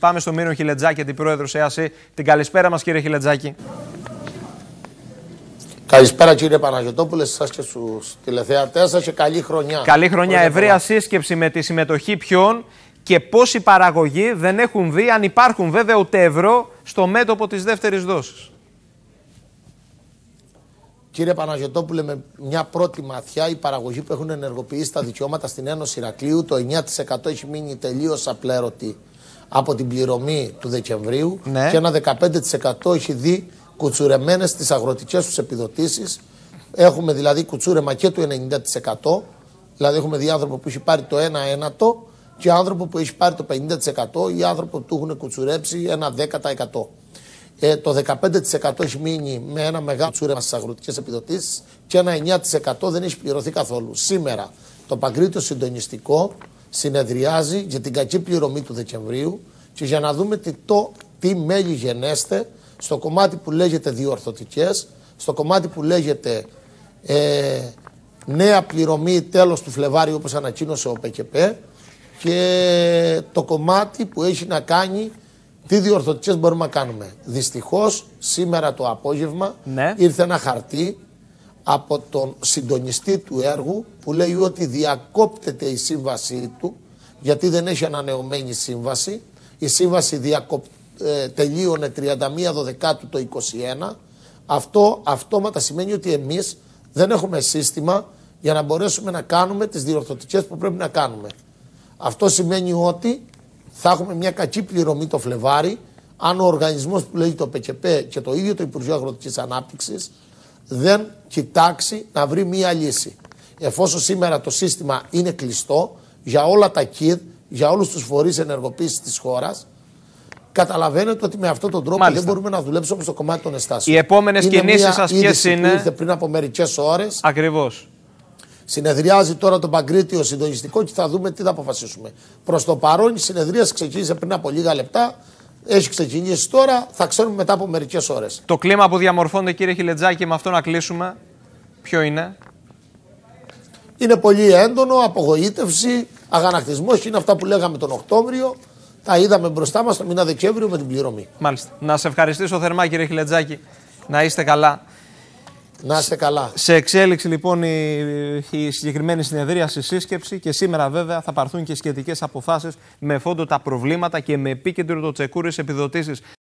Πάμε στο Μύρο Χιλετζάκη, την πρόεδρο ΕΑΣΥ. Την καλησπέρα μας, κύριε Χιλετζάκη. Καλησπέρα κύριε Παναγιωτόπουλε, σας και στους τηλεθεατές σας και καλή χρονιά. Καλή χρονιά. Ευρεία σύσκεψη με τη συμμετοχή ποιών και πόσοι παραγωγοί δεν έχουν δει, αν υπάρχουν βέβαια ούτε ευρώ, στο μέτωπο της δεύτερης δόσης. Κύριε Παναγιωτόπουλε, με μια πρώτη ματιά, οι παραγωγοί που έχουν ενεργοποιήσει τα δικαιώματα στην Ένωση Ηρακλείου, το 9% έχει μείνει τελείως απλέρωτη από την πληρωμή του Δεκεμβρίου Ναι. και ένα 15% έχει δει κουτσουρεμένες τι αγροτικές τους επιδοτήσεις. Έχουμε δηλαδή κουτσούρεμα και του 90%. Δηλαδή, έχουμε δει άνθρωπο που έχει πάρει το 1 ένατο και άνθρωπο που έχει πάρει το 50% ή άνθρωπο που του έχουν κουτσουρέψει ένα 10%. Ε, το 15% έχει μείνει με ένα μεγάλο τσούρεμα στις αγροτικές επιδοτήσεις και ένα 9% δεν έχει πληρωθεί καθόλου. Σήμερα το Παγκρίτιο Συντονιστικό συνεδριάζει για την κακή πληρωμή του Δεκεμβρίου και για να δούμε τι, το, τι μέλη γενέστε στο κομμάτι που λέγεται διορθωτικές, στο κομμάτι που λέγεται ε, νέα πληρωμή τέλος του Φλεβάρι όπως ανακοίνωσε ο ΠΚΠ και το κομμάτι που έχει να κάνει τι διορθωτικές μπορούμε να κάνουμε. Δυστυχώς σήμερα το απόγευμα Ναι. ήρθε ένα χαρτί από τον συντονιστή του έργου που λέει ότι διακόπτεται η σύμβασή του γιατί δεν έχει ανανεωμένη σύμβαση. Η σύμβαση διακοπ... ε, τελείωνε 31 Δεκάτου το 21. Αυτό αυτόματα σημαίνει ότι εμείς δεν έχουμε σύστημα για να μπορέσουμε να κάνουμε τις διορθωτικές που πρέπει να κάνουμε. Αυτό σημαίνει ότι θα έχουμε μια κακή πληρωμή το Φλεβάρι αν ο οργανισμός που λέγει το ΠΚΠ και το ίδιο το Υπουργείο Αγροτικής Ανάπτυξης δεν κοιτάξει να βρει μία λύση. Εφόσον σήμερα το σύστημα είναι κλειστό για όλα τα ΚΙΔ, για όλους τους φορείς ενεργοποίησης της χώρας, καταλαβαίνετε ότι με αυτόν τον τρόπο Μάλιστα. δεν μπορούμε να δουλέψουμε στο κομμάτι των εστάσεων. Οι επόμενες Είναι κινήσεις μία σας ποιες είδηση είναι; Που ήρθε πριν από μερικές ώρες. Ακριβώς. Συνεδριάζει τώρα το Παγκρίτιο συντονιστικό και θα δούμε τι θα αποφασίσουμε. Προς το παρόν η συνεδρία ξεκίνησε πριν από λίγα λεπτά. Έχει ξεκινήσει τώρα, θα ξέρουμε μετά από μερικές ώρες. Το κλίμα που διαμορφώνεται, κύριε Χιλετζάκη, με αυτό να κλείσουμε, ποιο είναι; Είναι πολύ έντονο, απογοήτευση, αγανακτισμός είναι αυτά που λέγαμε τον Οκτώβριο. Τα είδαμε μπροστά μας το μήνα Δεκέμβριο με την πληρωμή. Μάλιστα. Να σε ευχαριστήσω θερμά, κύριε Χιλετζάκη. Να είστε καλά. Να είστε καλά. Σε εξέλιξη λοιπόν η, η συγκεκριμένη συνεδρίαση σύσκεψη και σήμερα βέβαια θα πάρθουν και σχετικές αποφάσεις με φόντο τα προβλήματα και με επίκεντρο το τσεκούρις επιδοτήσεις.